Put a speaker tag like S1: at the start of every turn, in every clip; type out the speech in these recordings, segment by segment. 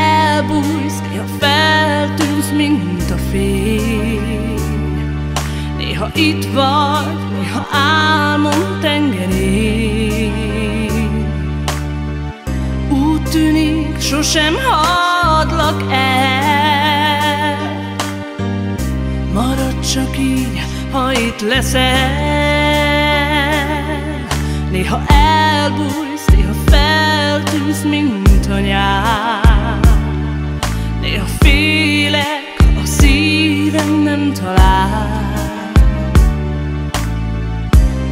S1: elbújsz, néha feltűnsz, mint a fény. Néha itt vagy, néha álmom tengerén. Úgy tűnik, sosem hadlak el. Maradj csak így, ha itt leszel. Néha elbújsz, néha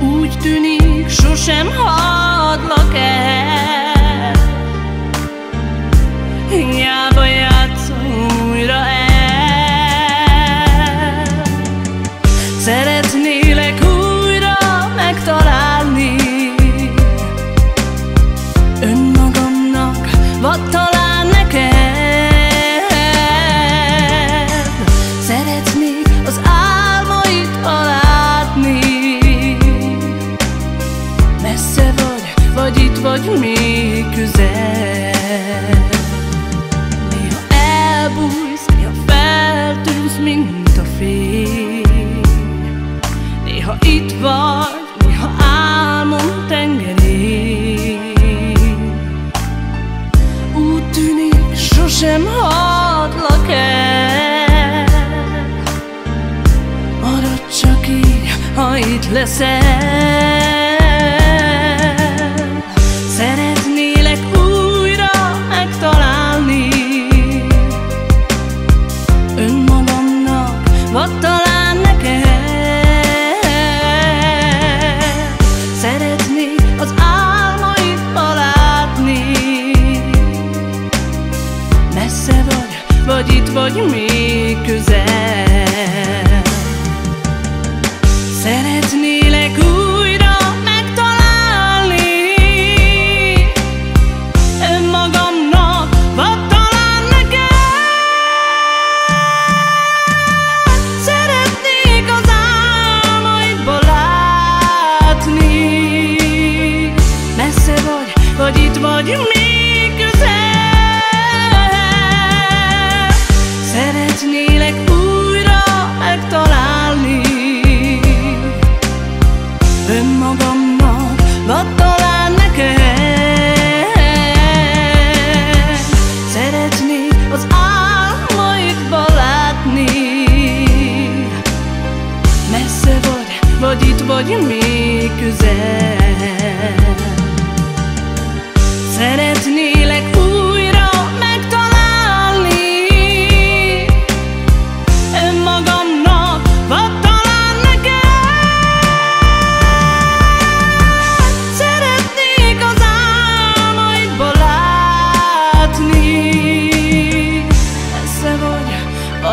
S1: Úgy tűnik, sosem hadlak el Messze vagy, vagy itt vagy még közel. Néha elbújsz, néha feltűnsz, mint a fény. Néha itt vagy, néha álmom tengerén. Úgy tűnik, sosem hadlak el. Maradj csak így, ha itt leszel vagy, itt vagy még közel. Szeretnélek újra megtalálni Önmagamnak, vagy talán neked. Szeretnék az álmaidba látni. Messze vagy, vagy itt vagy még Szeretnélek újra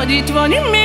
S1: itt vagy még közel